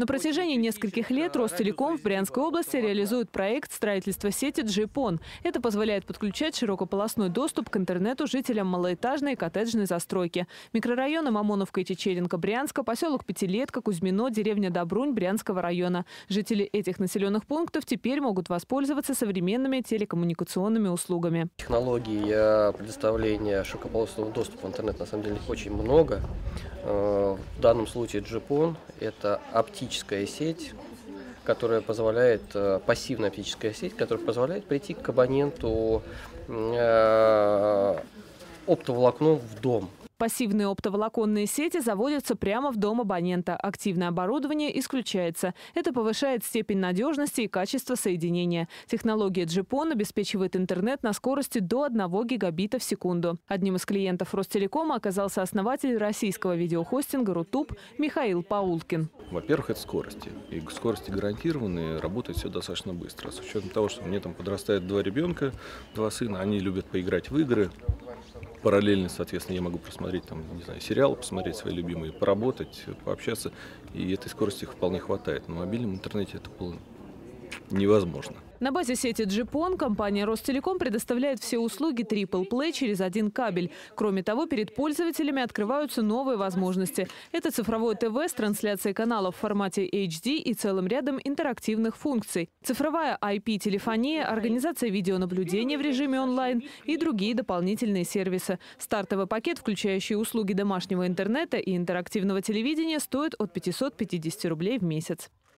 На протяжении нескольких лет Ростелеком в Брянской области реализует проект строительства сети GPON. Это позволяет подключать широкополосной доступ к интернету жителям малоэтажной и коттеджной застройки. Микрорайоны Мамоновка и Чечеринка Брянска, поселок Пятилетка, Кузьмино, деревня Добрунь Брянского района. Жители этих населенных пунктов теперь могут воспользоваться современными телекоммуникационными услугами. Технологий предоставления широкополосного доступа в интернет на самом деле очень много. Э, в данном случае GPON – это оптическая сеть, которая позволяет, э, пассивная оптическая сеть, которая позволяет прийти к абоненту э, оптоволокном в дом. Пассивные оптоволоконные сети заводятся прямо в дом абонента. Активное оборудование исключается. Это повышает степень надежности и качества соединения. Технология GPON обеспечивает интернет на скорости до 1 гигабита в секунду. Одним из клиентов Ростелекома оказался основатель российского видеохостинга «Рутуб» Михаил Паулкин. Во-первых, это скорости. И скорости гарантированные, работает все достаточно быстро. С учетом того, что мне там подрастает два ребенка, два сына, они любят поиграть в игры, параллельно, соответственно, я могу просмотреть там, не знаю, сериал, посмотреть свои любимые, поработать, пообщаться, и этой скорости вполне хватает. На мобильном интернете это было невозможно. На базе сети GPON компания Ростелеком предоставляет все услуги Triple Play через один кабель. Кроме того, перед пользователями открываются новые возможности. Это цифровое ТВ с трансляцией каналов в формате HD и целым рядом интерактивных функций. Цифровая IP-телефония, организация видеонаблюдения в режиме онлайн и другие дополнительные сервисы. Стартовый пакет, включающий услуги домашнего интернета и интерактивного телевидения, стоит от 550 рублей в месяц.